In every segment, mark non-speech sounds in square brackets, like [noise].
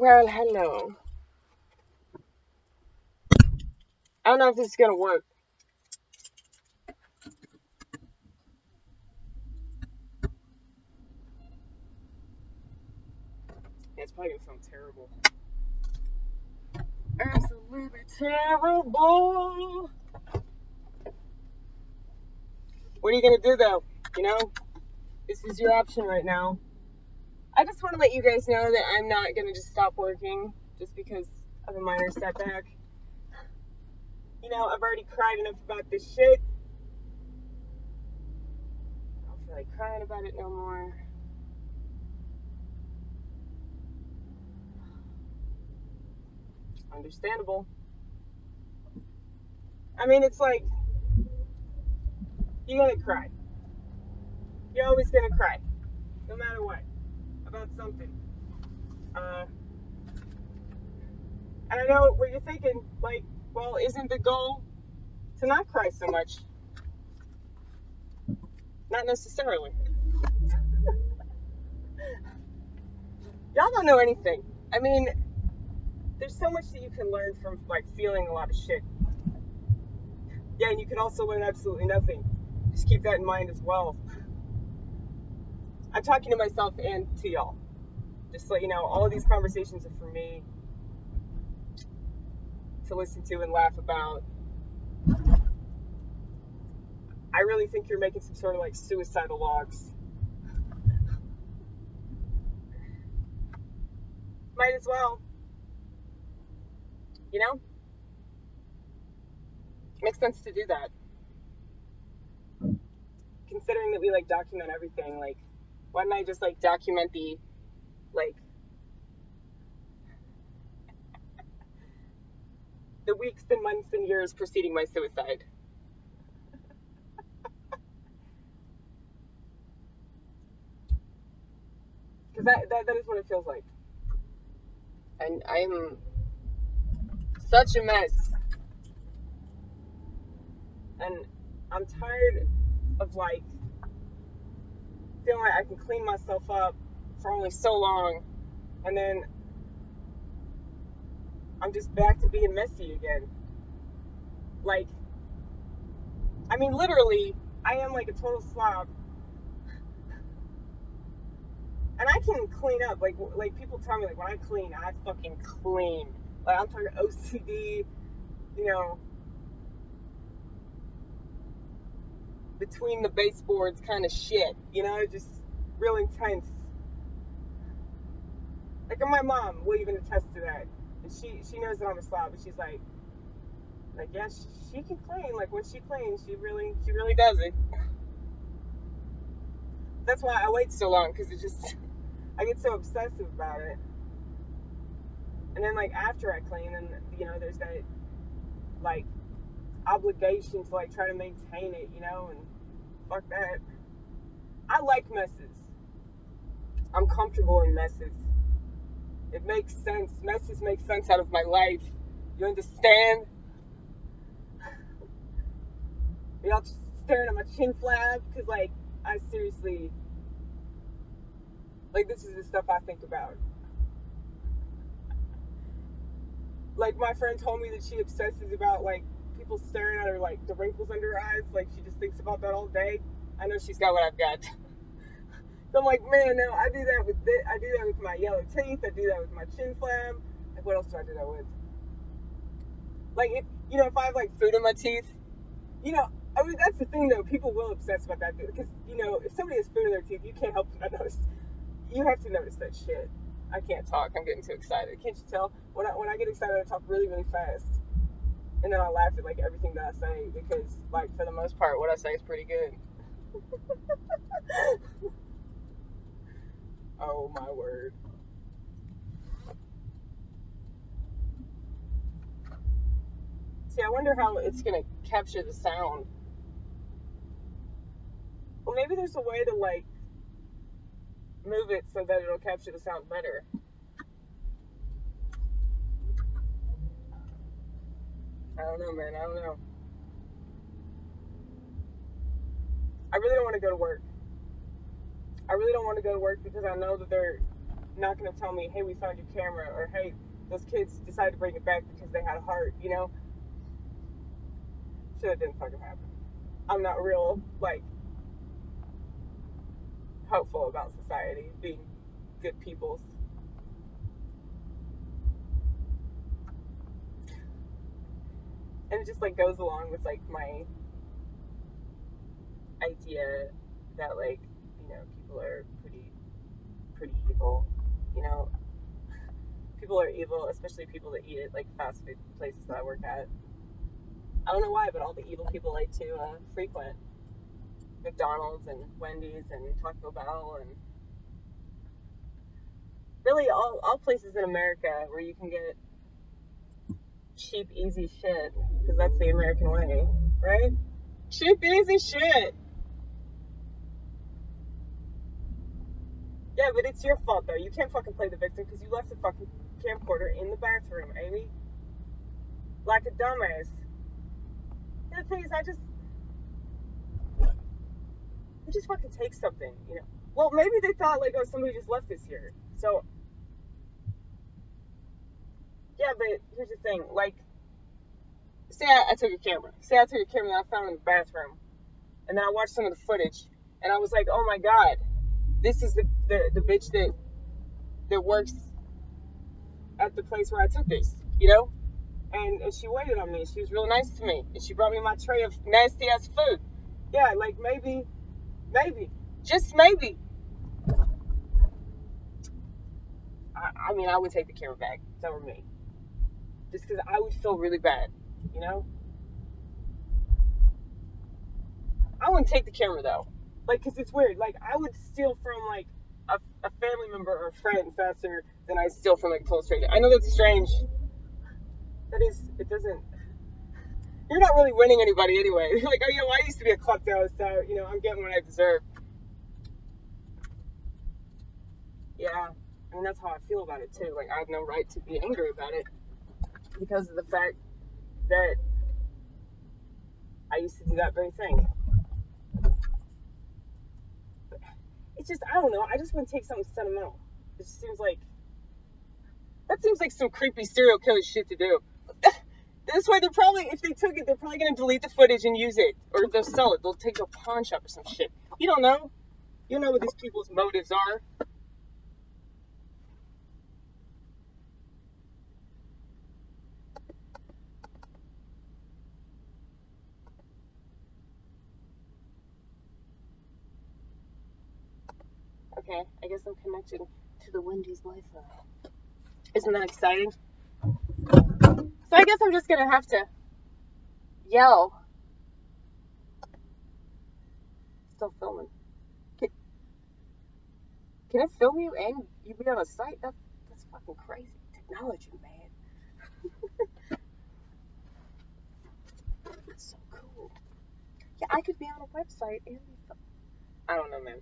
Well, hello. I don't know if this is gonna work. Yeah, it's probably gonna sound terrible. Absolutely terrible. What are you gonna do though? You know, this is your option right now. I just want to let you guys know that I'm not gonna just stop working just because of a minor setback. You know, I've already cried enough about this shit. I don't feel like crying about it no more. Understandable. I mean, it's like, you're gonna cry. You're always gonna cry, no matter what, about something. Uh, and I know what you're thinking, like, well, isn't the goal to not cry so much? Not necessarily. [laughs] Y'all don't know anything. I mean, there's so much that you can learn from like feeling a lot of shit. Yeah, and you can also learn absolutely nothing. Just keep that in mind as well. I'm talking to myself and to y'all. Just let you know, all of these conversations are for me to listen to and laugh about. I really think you're making some sort of like suicidal logs. Might as well. You know? Makes sense to do that. Considering that we like document everything, like, why don't I just like document the, like, the weeks and months and years preceding my suicide? Because that, that, that is what it feels like. And I'm such a mess. And I'm tired of like feeling like I can clean myself up for only so long and then I'm just back to being messy again. Like, I mean, literally, I am like a total slob. And I can clean up. Like, like people tell me, like, when I clean, I fucking clean. Like, I'm talking OCD, you know, between the baseboards kind of shit, you know, just real intense. Like, my mom will even attest to that. And she, she knows that I'm a slob, but she's like, like, yeah, she, she can clean. Like, when she cleans, she really, she really does it. That's why I wait so long, because it just, [laughs] I get so obsessive about it. And then, like, after I clean, and, you know, there's that, like, obligation to, like, try to maintain it, you know, and fuck that. I like messes. I'm comfortable in messes. It makes sense. Messes make sense out of my life. You understand? Y'all just staring at my chin flab because, like, I seriously, like, this is the stuff I think about. Like, my friend told me that she obsesses about, like, staring at her, like, the wrinkles under her eyes. Like, she just thinks about that all day. I know she's got what I've got. [laughs] So I'm like, man, no, I do that with this, I do that with my yellow teeth. I do that with my chin flab. Like, what else do I do that with? Like, if, you know, if I have like food in my teeth, you know, I mean, that's the thing though. People will obsess about that because you know, if somebody has food in their teeth, you can't help but [laughs] notice. You have to notice that shit. I can't talk. I'm getting too excited. Can't you tell? When I when I get excited, I talk really really fast, and then I laugh at like everything that I say because like for the most part, what I say is pretty good. [laughs] Oh my word. See, I wonder how it's gonna capture the sound. Well, maybe there's a way to like move it so that it'll capture the sound better. I don't know, man. I don't know. I really don't want to go to work. I really don't want to go to work because I know that they're not gonna tell me, hey, we found your camera, or hey, those kids decided to bring it back because they had a heart, you know? Shit didn't fucking happen. I'm not real, like, hopeful about society being good peoples. And it just like goes along with like my idea that like, you know, people are pretty pretty evil. You know, people are evil, especially people that eat at like fast food places that I work at. I don't know why, but all the evil people like to uh, frequent McDonald's and Wendy's and Taco Bell and really all, all places in America where you can get cheap, easy shit because that's the American way, right? Cheap, easy shit. Yeah, but it's your fault though. You can't fucking play the victim because you left the fucking camcorder in the bathroom, Amy. Like a dumbass. The thing is, I just, I just fucking take something, you know. Well, maybe they thought like, oh, somebody just left this here. So, yeah, but here's the thing, like, say I, I took a camera. Say I took a camera that I found in the bathroom, and then I watched some of the footage, and I was like, oh my god, this is the the, the bitch that that works at the place where I took this, you know? And, and she waited on me. She was real nice to me. And she brought me my tray of nasty ass food. Yeah, like maybe, maybe, just maybe. I, I mean, I would take the camera back. That were me. Just because I would feel really bad, you know? I wouldn't take the camera though. Like, because it's weird. Like, I would steal from, like, a, a family member or a friend faster than I steal from, like, a total stranger. I know that's strange that is, it doesn't. You're not really winning anybody anyway. [laughs] Like, oh, you know, I used to be a klepto, so you know, I'm getting what I deserve. Yeah, I mean that's how I feel about it too. Like I have no right to be angry about it because of the fact that I used to do that very thing. It's just I don't know. I just want to take something sentimental. It just seems like that seems like some creepy serial killer shit to do. [laughs] This way, they're probably, if they took it, they're probably going to delete the footage and use it. Or they'll sell it. They'll take it to a pawn shop or some shit. You don't know. You don't know what these people's motives are. Okay, I guess I'm connecting to the Wendy's Wi-Fi. Isn't that exciting? So I guess I'm just gonna have to yell. Still filming. Can, can it film you and you be on a site? That's that's fucking crazy. Technology, man. [laughs] so cool. Yeah, I could be on a website and. I don't know, man.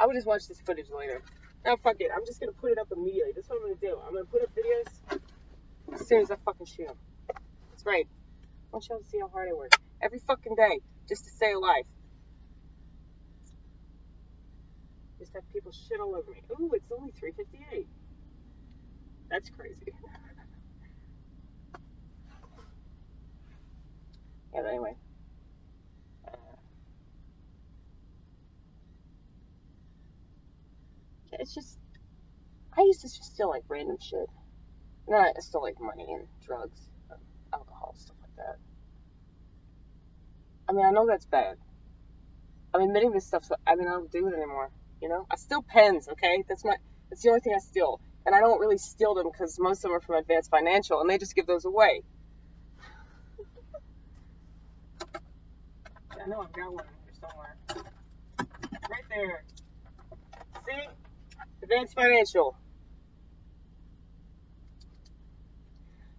I would just watch this footage later. Now, fuck it. I'm just gonna put it up immediately. That's what I'm gonna do. I'm gonna put up videos as soon as I fucking shoot them. That's right. I want y'all to see how hard I work every fucking day just to stay alive. Just have people shit all over me. Ooh, it's only 3:58. That's crazy. [laughs] yeah, but anyway. Uh, yeah, it's just I used to just steal like random shit. Not I still like money and drugs, and alcohol, stuff like that. I mean, I know that's bad. I'm admitting this stuff, so I mean, I don't do it anymore. You know, I steal pens. Okay, that's my that's the only thing I steal, and I don't really steal them because most of them are from Advance Financial, and they just give those away. [laughs] I know I've got one here somewhere. Right there. See? Advance Financial.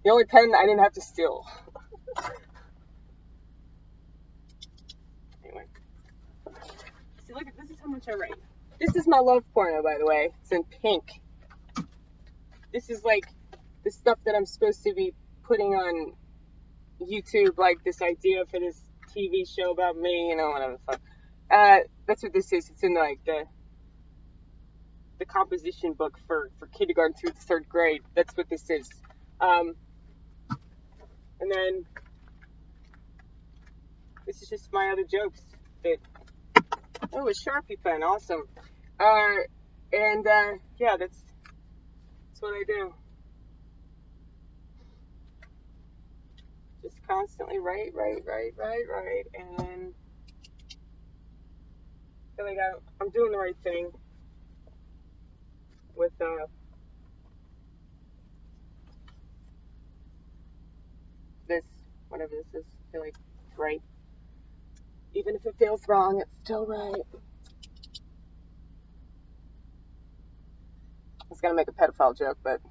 The only pen I didn't have to steal. [laughs] anyway. See, look this is how much I write. This is my love porno, by the way. It's in pink. This is like the stuff that I'm supposed to be putting on YouTube, like this idea for this TV show about me, you know, whatever the fuck. Uh, that's what this is. It's in like the the composition book for, for kindergarten through the third grade. That's what this is. Um, and then this is just my other jokes. That oh, a sharpie pen, awesome. Uh, and uh, yeah, that's that's what I do. Just constantly write, write, write, write, write, and then feel like I'm doing the right thing with uh, this, whatever this is. I feel like it's right. Even if it feels wrong, it's still right. I was gonna make a pedophile joke, but